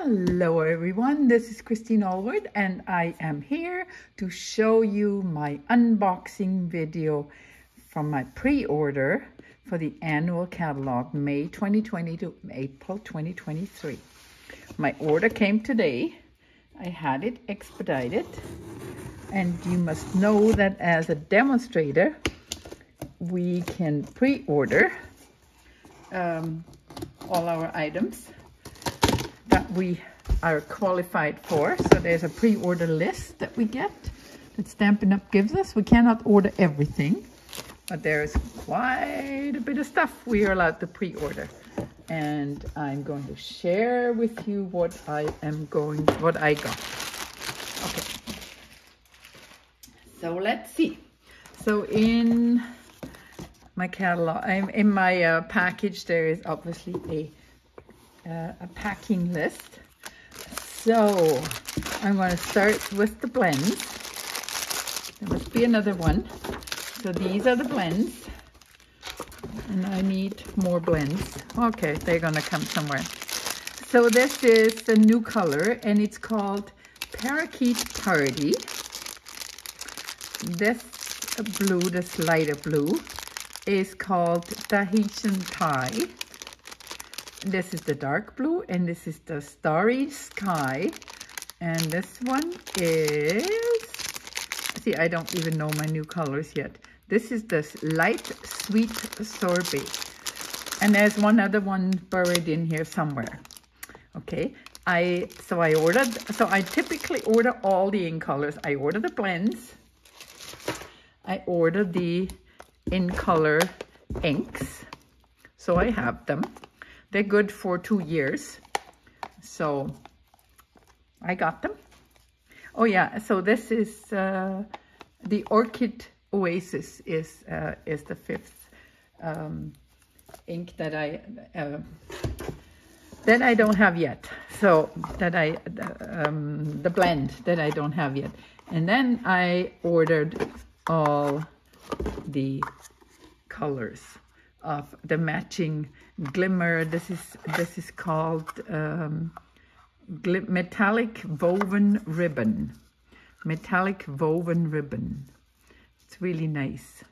Hello everyone, this is Christine Alward and I am here to show you my unboxing video from my pre-order for the annual catalog May 2020 to April 2023. My order came today. I had it expedited and you must know that as a demonstrator we can pre-order um, all our items we are qualified for. So there's a pre-order list that we get that Stampin' Up! gives us. We cannot order everything, but there's quite a bit of stuff we are allowed to pre-order. And I'm going to share with you what I am going, what I got. Okay. So let's see. So in my catalog, in my uh, package, there is obviously a uh, a packing list. So I'm going to start with the blends. There must be another one. So these are the blends. And I need more blends. Okay, they're going to come somewhere. So this is a new color and it's called Parakeet Party. This blue, this lighter blue, is called Tahitian Tide. This is the dark blue and this is the starry sky. And this one is, see, I don't even know my new colors yet. This is the light sweet sorbet. And there's one other one buried in here somewhere. Okay, I so I ordered, so I typically order all the in colors. I order the blends. I order the in color inks. So I have them. They're good for two years. So I got them. Oh yeah, so this is uh, the Orchid Oasis is uh, is the fifth um, ink that I uh, that I don't have yet. So that I um, the blend that I don't have yet, and then I ordered all the colors of the matching glimmer. This is this is called um, metallic woven ribbon. Metallic woven ribbon. It's really nice.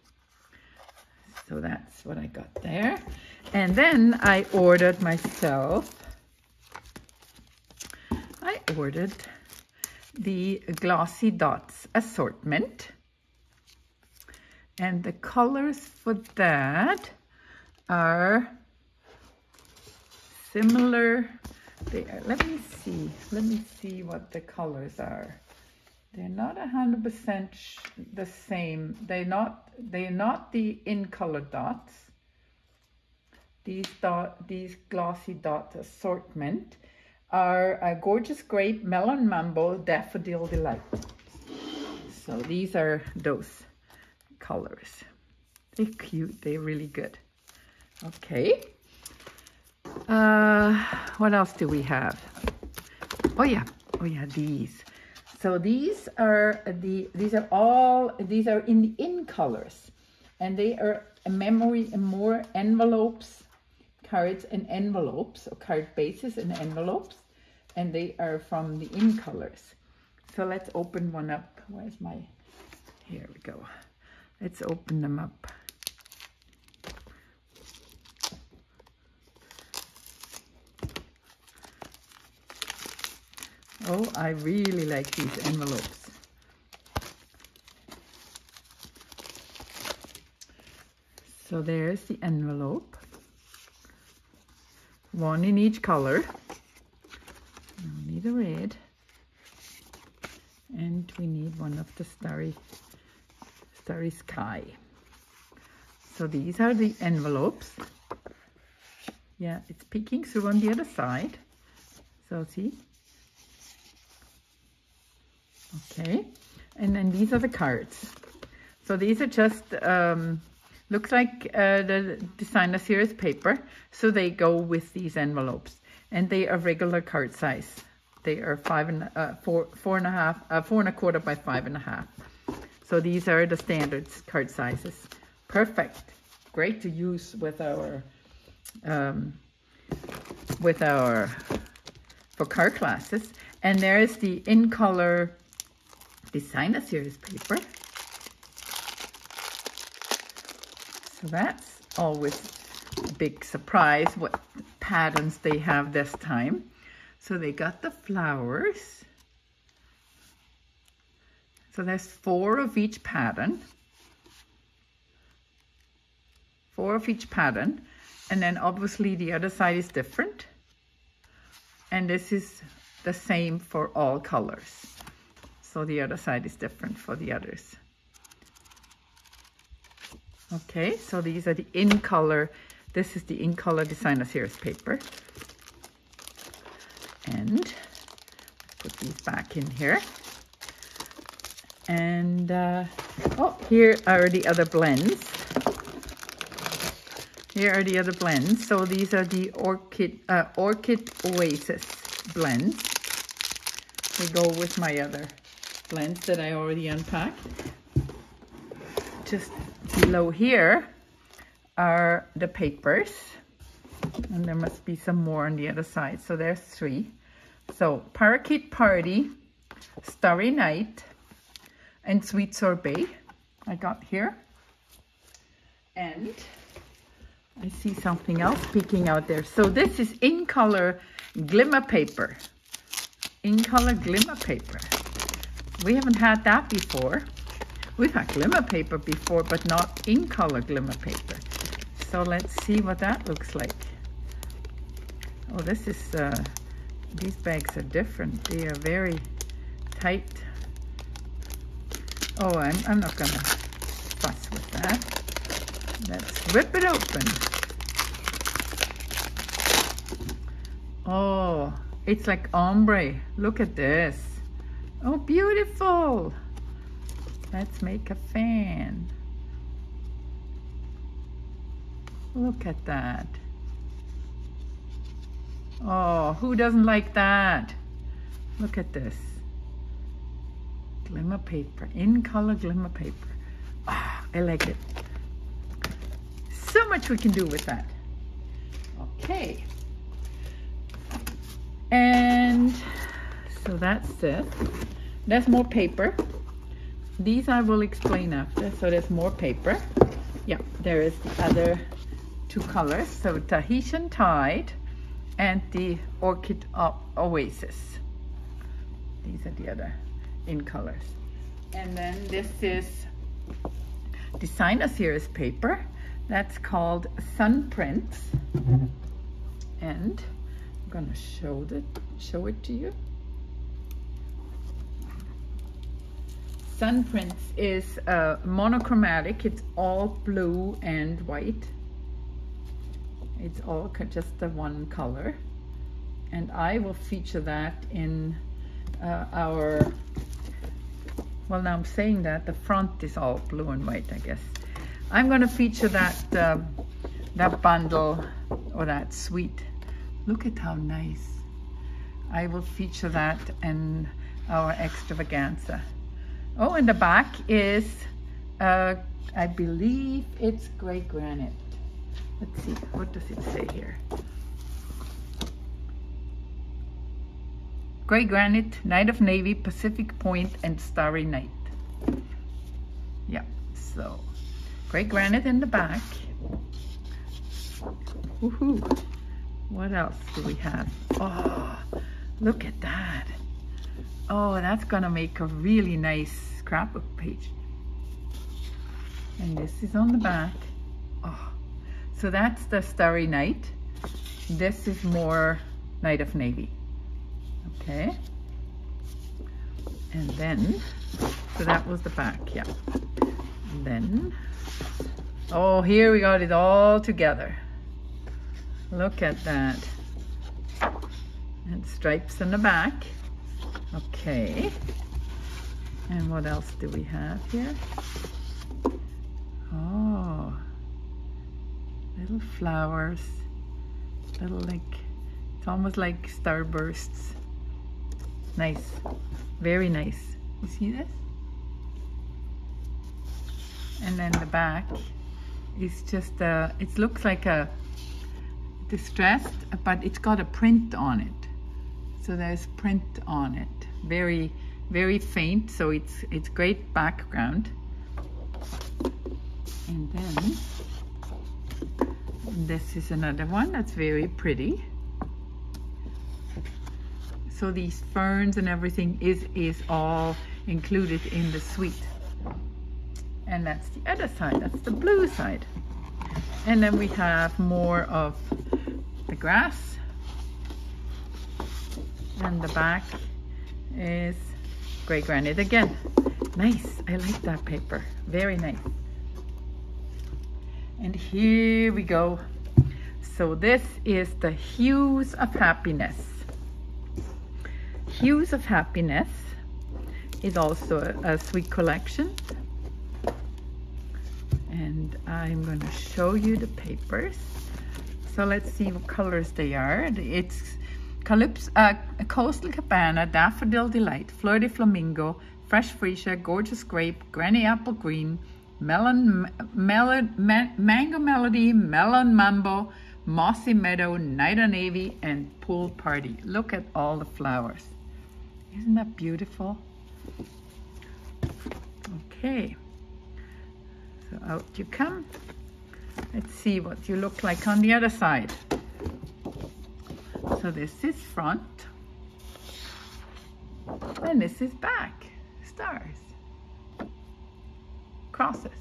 So that's what I got there. And then I ordered myself, I ordered the Glossy Dots assortment. And the colors for that are similar. They are, let me see. Let me see what the colors are. They're not 100% the same. They're not, they're not the in color dots. These dot, these glossy dot assortment are a gorgeous grape, melon mambo, daffodil delight. So these are those colors. They're cute. They're really good. Okay. Uh, what else do we have? Oh yeah, oh yeah, these. So these are the these are all these are in the in colors, and they are a memory and more envelopes, cards and envelopes, or card bases and envelopes, and they are from the in colors. So let's open one up. Where's my? Here we go. Let's open them up. Oh, I really like these envelopes. So there's the envelope. One in each color. We need a red. And we need one of the starry, starry sky. So these are the envelopes. Yeah, it's peeking through on the other side. So see, Okay, and then these are the cards. So these are just, um, looks like uh, the designer series paper. So they go with these envelopes and they are regular card size. They are five and uh, four, four and a half, uh, four and a quarter by five and a half. So these are the standard card sizes. Perfect. Great to use with our, um, with our for car classes. And there is the in color designer series paper. So that's always a big surprise what patterns they have this time. So they got the flowers. So there's four of each pattern. Four of each pattern. And then obviously the other side is different. And this is the same for all colors. So the other side is different for the others. Okay, so these are the in color. This is the in color designer series paper. And put these back in here. And, uh, oh, here are the other blends. Here are the other blends. So these are the Orchid, uh, Orchid Oasis blends. They go with my other blends that I already unpacked. Just below here are the papers. And there must be some more on the other side. So there's three. So Parakeet Party, Starry Night, and Sweet Sorbet I got here. And I see something else peeking out there. So this is in color glimmer paper. In color glimmer paper. We haven't had that before. We've had glimmer paper before, but not in color glimmer paper. So let's see what that looks like. Oh, this is, uh, these bags are different. They are very tight. Oh, I'm, I'm not gonna fuss with that. Let's rip it open. Oh, it's like ombre. Look at this. Oh, beautiful. Let's make a fan. Look at that. Oh, who doesn't like that? Look at this. Glimmer paper, in color glimmer paper. Ah, I like it. So much we can do with that. Okay. And so that's it. There's more paper. These I will explain after. So there's more paper. Yeah, there is the other two colors. So Tahitian Tide and the Orchid Oasis. These are the other in colors. And then this is designer series paper. That's called Sun Prints. And I'm gonna show, the, show it to you. Sun Prints is uh, monochromatic. It's all blue and white. It's all just the one color. And I will feature that in uh, our, well now I'm saying that, the front is all blue and white, I guess. I'm gonna feature that, uh, that bundle or that suite. Look at how nice. I will feature that in our extravaganza. Oh, and the back is, uh, I believe it's gray granite. Let's see, what does it say here? Gray granite, Night of Navy, Pacific Point, and Starry Night. Yeah, so gray granite in the back. Woohoo! What else do we have? Oh, look at that. Oh, that's gonna make a really nice scrapbook page. And this is on the back. Oh, so that's the Starry Night. This is more Night of Navy. Okay. And then, so that was the back, yeah. And then, oh, here we got it all together. Look at that. And stripes in the back. Okay. And what else do we have here? Oh, little flowers, little like, it's almost like starbursts. Nice, very nice. You see this? And then the back is just, uh, it looks like a distressed, but it's got a print on it. So there's print on it. Very, very faint, so it's it's great background. And then this is another one that's very pretty. So these ferns and everything is, is all included in the suite. And that's the other side, that's the blue side. And then we have more of the grass. And the back is gray granite again. Nice, I like that paper, very nice. And here we go. So this is the Hues of Happiness. Hues of Happiness is also a, a sweet collection. And I'm going to show you the papers. So let's see what colors they are. It's Calypso, uh, Coastal Cabana, Daffodil Delight, Flirty Flamingo, Fresh Freesia, Gorgeous Grape, Granny Apple Green, Melon, melon ma Mango Melody, Melon Mambo, Mossy Meadow, Night of Navy, and Pool Party. Look at all the flowers. Isn't that beautiful? Okay, so out you come. Let's see what you look like on the other side. So this is front, and this is back, stars crosses.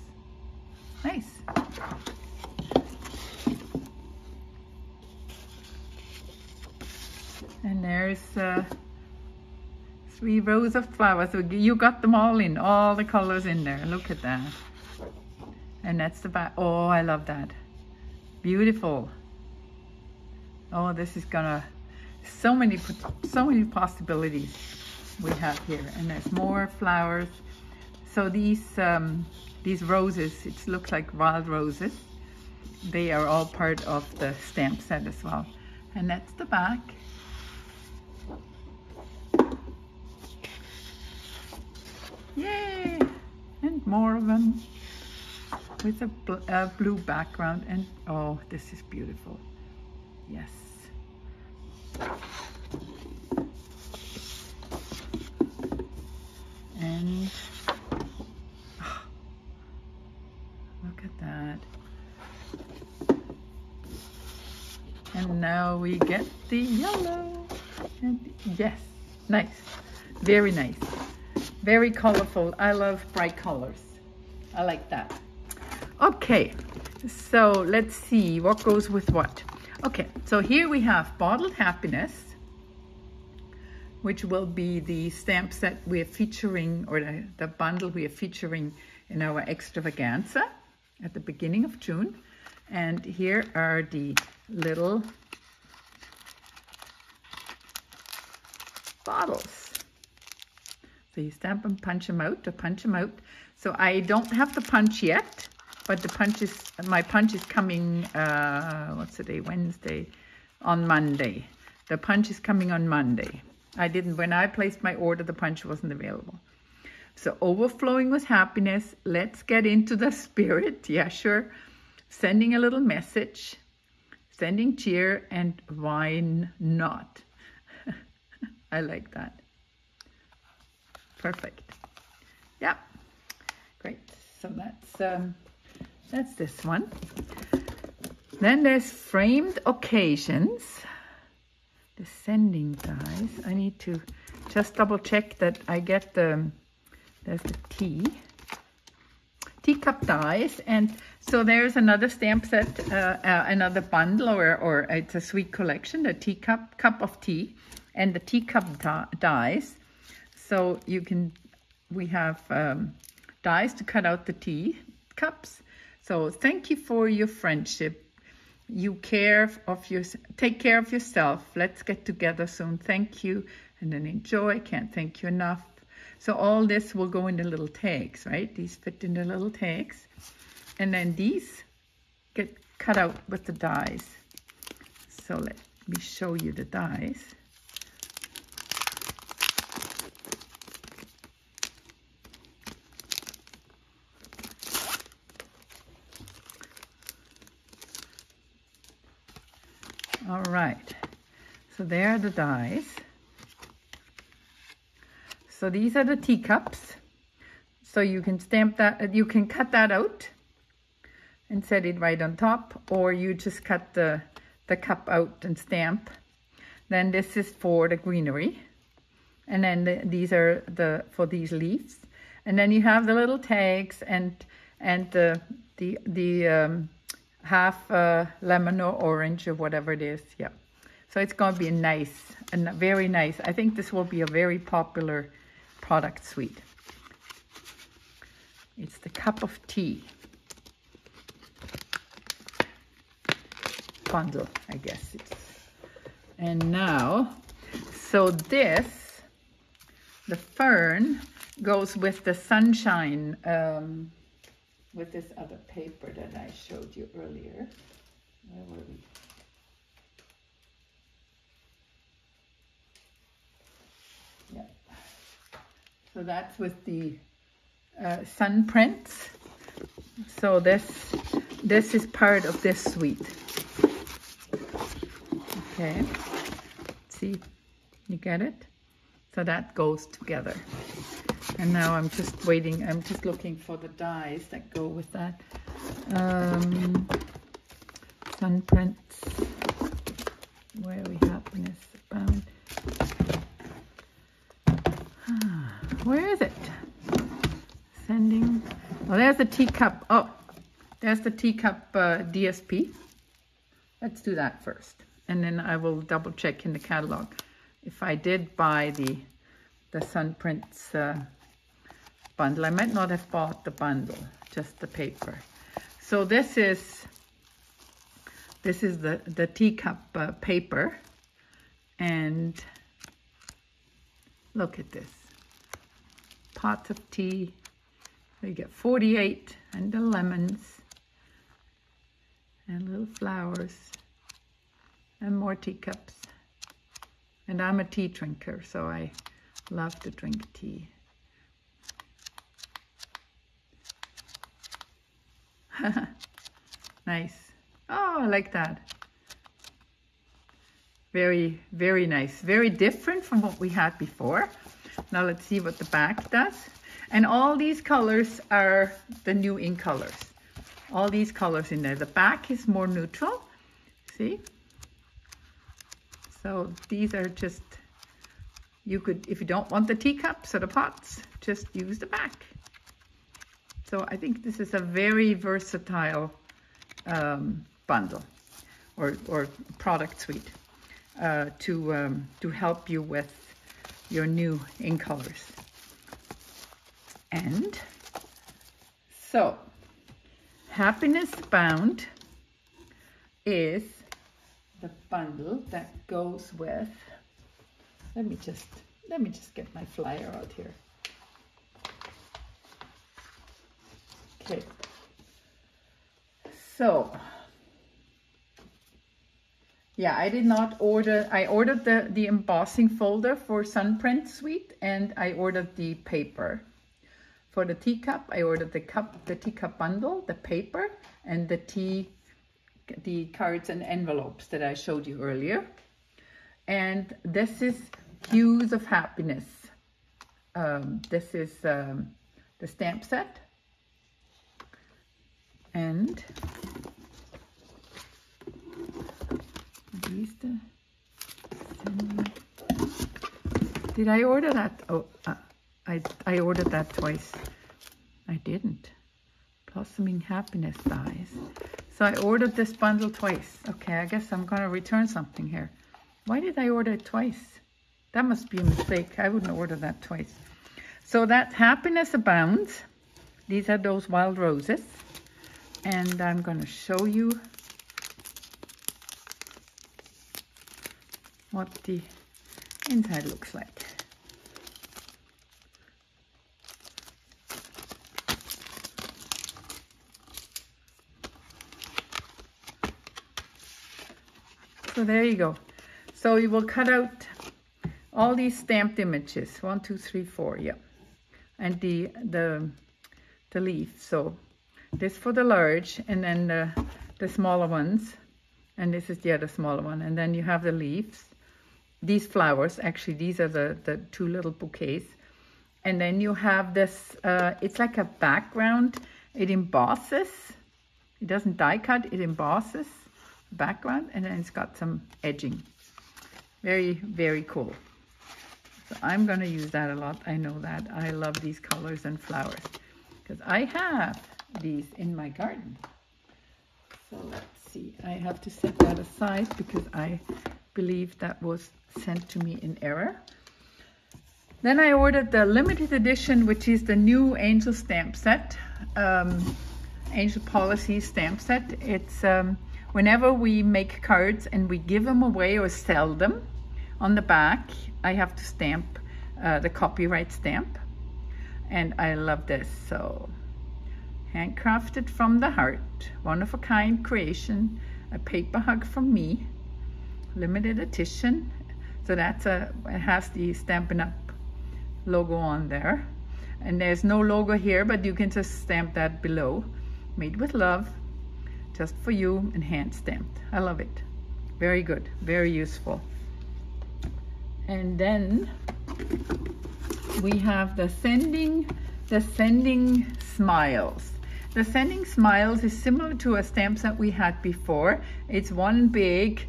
Nice. And there's uh, three rows of flowers. So you got them all in, all the colors in there. Look at that. And that's the back. Oh, I love that. Beautiful. Oh, this is gonna, so many, so many possibilities we have here. And there's more flowers. So these um, these roses, it looks like wild roses. They are all part of the stamp set as well. And that's the back. Yay! And more of them with a, bl a blue background. And oh, this is beautiful. Yes. And And now we get the yellow. And yes, nice. Very nice. Very colorful. I love bright colors. I like that. Okay, so let's see what goes with what. Okay, so here we have Bottled Happiness, which will be the stamp set we are featuring, or the, the bundle we are featuring in our extravaganza at the beginning of June. And here are the little bottles. So you stamp them, punch them out, to punch them out. So I don't have the punch yet, but the punch is, my punch is coming, uh, what's the day, Wednesday, on Monday. The punch is coming on Monday. I didn't, when I placed my order, the punch wasn't available. So overflowing with happiness, let's get into the spirit. Yeah, sure sending a little message, sending cheer, and why not? I like that. Perfect. Yeah, great. So that's um, that's this one. Then there's framed occasions. The sending dies. I need to just double check that I get the, there's the T teacup dies. And so there's another stamp set, uh, uh, another bundle, or, or it's a sweet collection, the teacup, cup cup of tea, and the teacup dies. So you can, we have um, dies to cut out the tea cups. So thank you for your friendship. You care of your, take care of yourself. Let's get together soon. Thank you. And then enjoy. Can't thank you enough. So all this will go in the little tags, right? These fit in the little tags. And then these get cut out with the dies. So let me show you the dies. All right, so there are the dies. So these are the teacups. So you can stamp that, you can cut that out and set it right on top, or you just cut the, the cup out and stamp. Then this is for the greenery. And then the, these are the for these leaves. And then you have the little tags and and the the the um, half uh, lemon or orange or whatever it is. Yeah. So it's going to be a nice and very nice. I think this will be a very popular product suite. It's the cup of tea. Bundle, I guess it's. And now, so this, the fern, goes with the sunshine, um, with this other paper that I showed you earlier. Where were we? Yeah. So that's with the uh, sun prints. So this this is part of this suite. Okay, see, you get it? So that goes together. And now I'm just waiting, I'm just looking for the dies that go with that. Um, sun prints, where we happiness bound. Where is it? Sending. Oh, there's the teacup. Oh, there's the teacup uh, DSP. Let's do that first. And then I will double check in the catalog if I did buy the the Sun Prints uh, bundle. I might not have bought the bundle, just the paper. So this is this is the the teacup uh, paper, and look at this pots of tea. You get 48 and the lemons and little flowers and more teacups. And I'm a tea drinker, so I love to drink tea. nice. Oh, I like that. Very, very nice. Very different from what we had before. Now let's see what the back does. And all these colors are the new ink colors. All these colors in there. The back is more neutral. See? So these are just, you could, if you don't want the teacups or the pots, just use the back. So I think this is a very versatile um, bundle or, or product suite uh, to, um, to help you with your new ink colors. And so, Happiness Bound is the bundle that goes with, let me just, let me just get my flyer out here. Okay, so yeah, I did not order, I ordered the, the embossing folder for Sunprint Suite and I ordered the paper. For the teacup, I ordered the cup, the teacup bundle, the paper, and the tea, the cards and envelopes that I showed you earlier. And this is Hues of Happiness. Um, this is um, the stamp set. And did I order that? Oh, uh, I, I ordered that twice. I didn't. Blossoming Happiness dies. So I ordered this bundle twice. Okay, I guess I'm going to return something here. Why did I order it twice? That must be a mistake. I wouldn't order that twice. So that Happiness Abounds. These are those wild roses. And I'm going to show you what the inside looks like. So there you go. So you will cut out all these stamped images. One, two, three, four, yeah. And the the the leaf. So this for the large and then the, the smaller ones. And this is the other smaller one. And then you have the leaves these flowers, actually these are the, the two little bouquets. And then you have this, uh, it's like a background. It embosses. It doesn't die cut, it embosses background and then it's got some edging. Very, very cool. So I'm going to use that a lot. I know that. I love these colors and flowers because I have these in my garden. So let's see. I have to set that aside because I believe that was sent to me in error. Then I ordered the limited edition, which is the new Angel stamp set, um, Angel Policy stamp set. It's um, whenever we make cards and we give them away or sell them, on the back, I have to stamp uh, the copyright stamp. And I love this. So handcrafted from the heart, one of a kind creation, a paper hug from me, limited edition. So that's a, it has the Stampin' Up logo on there. And there's no logo here, but you can just stamp that below. Made with love, just for you and hand stamped. I love it. Very good, very useful. And then we have the sending, the sending smiles. The sending smiles is similar to a stamp that we had before. It's one big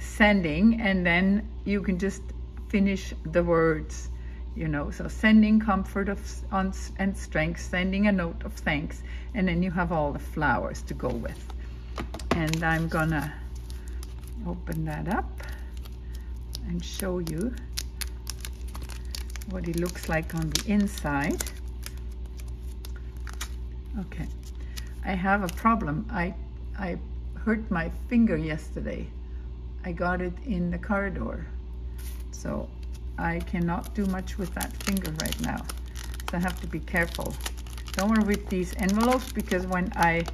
sending and then you can just finish the words you know so sending comfort of on, and strength sending a note of thanks and then you have all the flowers to go with and I'm gonna open that up and show you what it looks like on the inside. Okay, I have a problem. I, I hurt my finger yesterday. I got it in the corridor. So I cannot do much with that finger right now. So I have to be careful. Don't worry with these envelopes because when I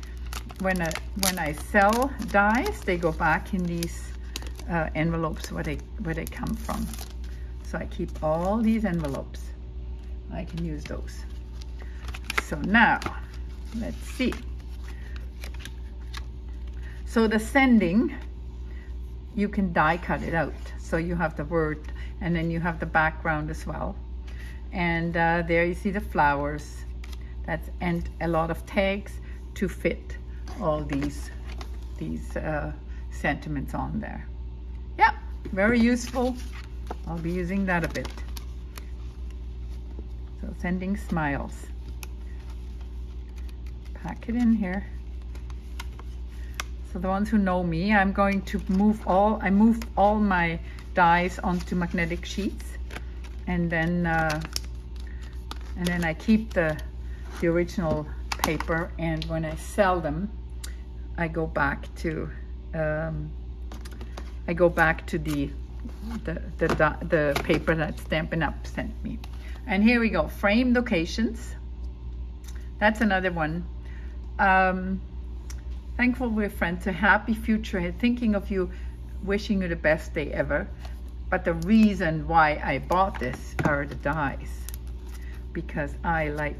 when I, when I sell dies, they go back in these uh, envelopes where they, where they come from. So I keep all these envelopes. I can use those. So now, let's see. So the sending, you can die cut it out. So you have the word and then you have the background as well. And uh, there you see the flowers. That's and a lot of tags to fit all these, these uh, sentiments on there. Yeah, very useful. I'll be using that a bit. So sending smiles. Pack it in here. So the ones who know me, I'm going to move all, I move all my dies onto magnetic sheets and then uh, and then I keep the, the original paper and when I sell them I go back to um, I go back to the the, the, the paper that Stampin' Up sent me. And here we go, Framed Occasions. That's another one. Um, thankful we're friends, a happy future, thinking of you, wishing you the best day ever. But the reason why I bought this are the dies, because I like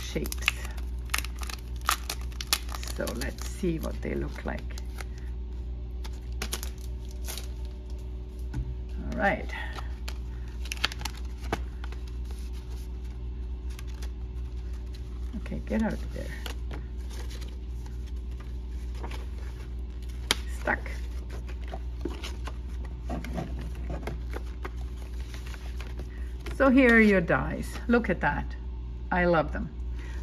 shapes. So let's see what they look like. All right. Okay, get out of there. So here are your dies. Look at that. I love them.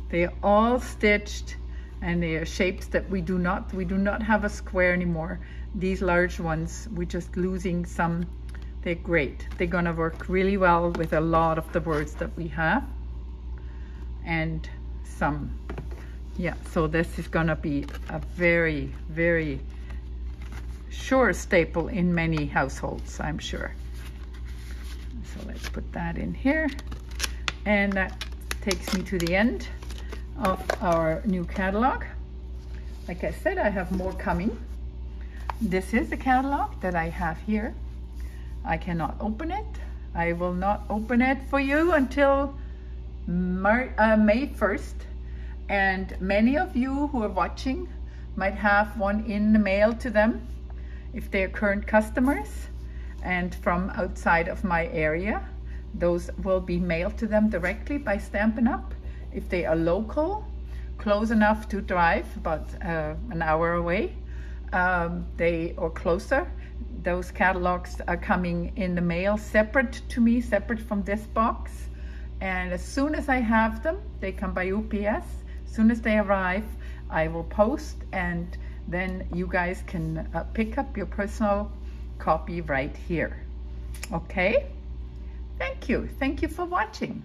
They're all stitched and they are shapes that we do not, we do not have a square anymore. These large ones, we're just losing some, they're great. They're gonna work really well with a lot of the words that we have. And some, yeah, so this is gonna be a very, very sure staple in many households, I'm sure. So let's put that in here. And that takes me to the end of our new catalog. Like I said, I have more coming. This is the catalog that I have here. I cannot open it. I will not open it for you until Mar uh, May 1st. And many of you who are watching might have one in the mail to them if they're current customers and from outside of my area. those will be mailed to them directly by Stampin' Up. If they are local, close enough to drive, about uh, an hour away, um, they or closer, those catalogs are coming in the mail separate to me, separate from this box. And as soon as I have them, they come by UPS. As soon as they arrive, I will post and then you guys can uh, pick up your personal copy right here. Okay? Thank you. Thank you for watching.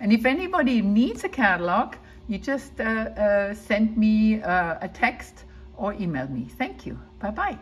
And if anybody needs a catalog, you just uh, uh, send me uh, a text or email me. Thank you. Bye-bye.